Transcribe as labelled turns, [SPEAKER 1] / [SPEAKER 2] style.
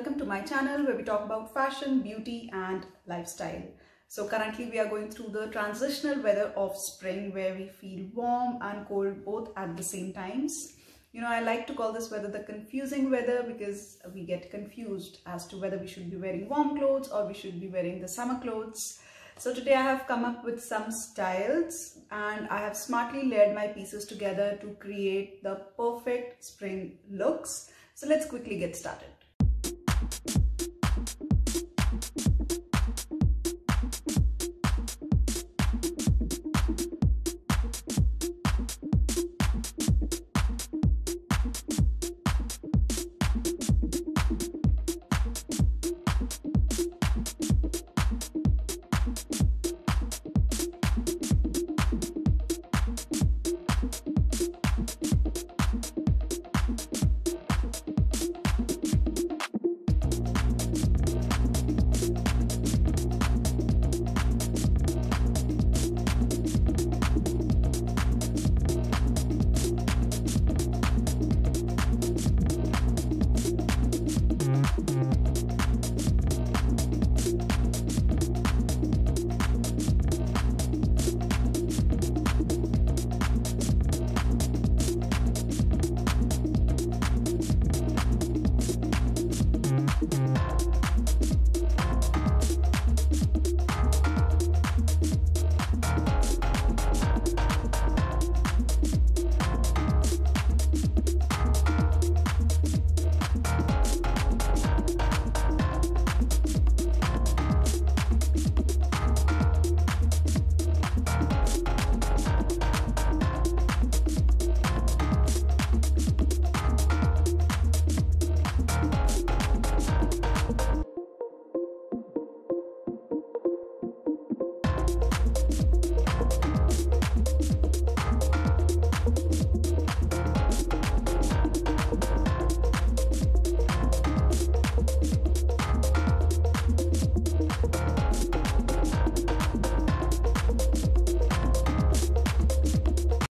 [SPEAKER 1] Welcome to my channel where we talk about fashion, beauty and lifestyle. So currently we are going through the transitional weather of spring where we feel warm and cold both at the same times. You know, I like to call this weather the confusing weather because we get confused as to whether we should be wearing warm clothes or we should be wearing the summer clothes. So today I have come up with some styles and I have smartly layered my pieces together to create the perfect spring looks. So let's quickly get started.